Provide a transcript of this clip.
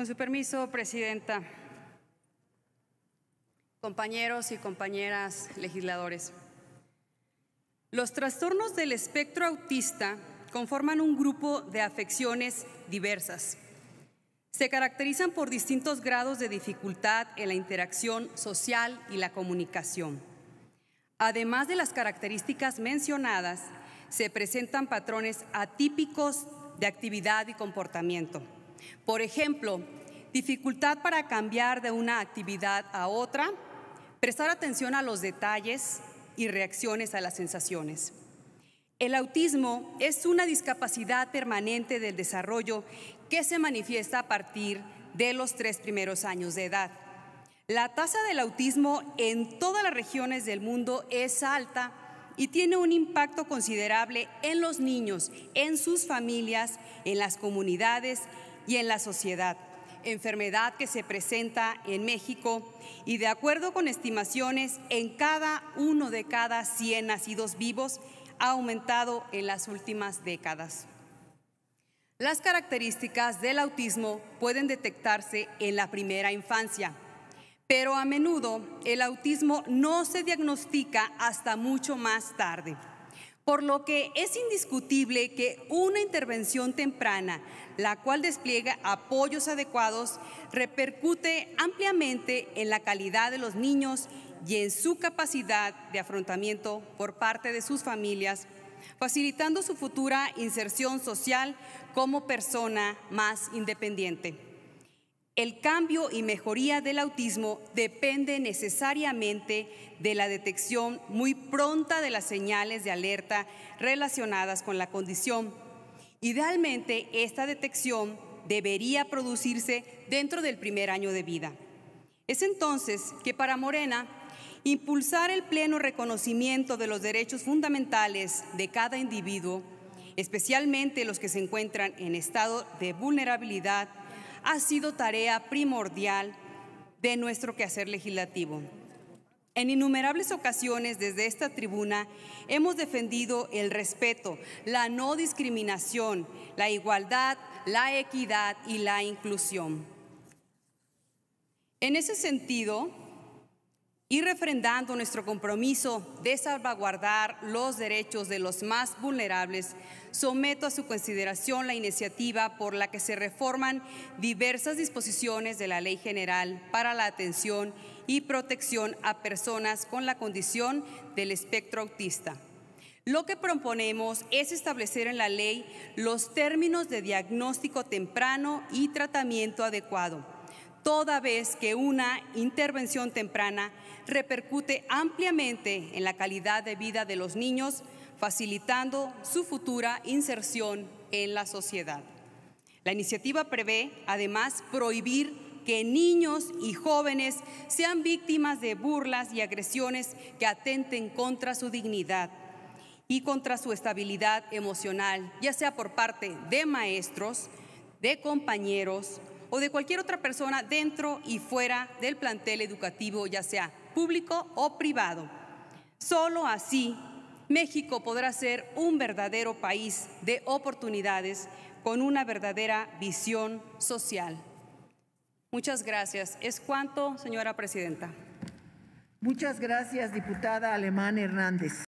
Con su permiso, Presidenta, compañeros y compañeras legisladores, los trastornos del espectro autista conforman un grupo de afecciones diversas. Se caracterizan por distintos grados de dificultad en la interacción social y la comunicación. Además de las características mencionadas, se presentan patrones atípicos de actividad y comportamiento. Por ejemplo, dificultad para cambiar de una actividad a otra, prestar atención a los detalles y reacciones a las sensaciones. El autismo es una discapacidad permanente del desarrollo que se manifiesta a partir de los tres primeros años de edad. La tasa del autismo en todas las regiones del mundo es alta y tiene un impacto considerable en los niños, en sus familias, en las comunidades y en la sociedad. Enfermedad que se presenta en México y de acuerdo con estimaciones, en cada uno de cada 100 nacidos vivos ha aumentado en las últimas décadas. Las características del autismo pueden detectarse en la primera infancia pero a menudo el autismo no se diagnostica hasta mucho más tarde, por lo que es indiscutible que una intervención temprana, la cual despliega apoyos adecuados, repercute ampliamente en la calidad de los niños y en su capacidad de afrontamiento por parte de sus familias, facilitando su futura inserción social como persona más independiente. El cambio y mejoría del autismo depende necesariamente de la detección muy pronta de las señales de alerta relacionadas con la condición. Idealmente, esta detección debería producirse dentro del primer año de vida. Es entonces que para Morena, impulsar el pleno reconocimiento de los derechos fundamentales de cada individuo, especialmente los que se encuentran en estado de vulnerabilidad, ha sido tarea primordial de nuestro quehacer legislativo. En innumerables ocasiones desde esta tribuna hemos defendido el respeto, la no discriminación, la igualdad, la equidad y la inclusión. En ese sentido, y refrendando nuestro compromiso de salvaguardar los derechos de los más vulnerables, someto a su consideración la iniciativa por la que se reforman diversas disposiciones de la Ley General para la atención y protección a personas con la condición del espectro autista. Lo que proponemos es establecer en la ley los términos de diagnóstico temprano y tratamiento adecuado toda vez que una intervención temprana repercute ampliamente en la calidad de vida de los niños, facilitando su futura inserción en la sociedad. La iniciativa prevé, además, prohibir que niños y jóvenes sean víctimas de burlas y agresiones que atenten contra su dignidad y contra su estabilidad emocional, ya sea por parte de maestros, de compañeros o de cualquier otra persona dentro y fuera del plantel educativo, ya sea público o privado. Solo así México podrá ser un verdadero país de oportunidades con una verdadera visión social. Muchas gracias. Es cuanto, señora presidenta. Muchas gracias, diputada Alemán Hernández.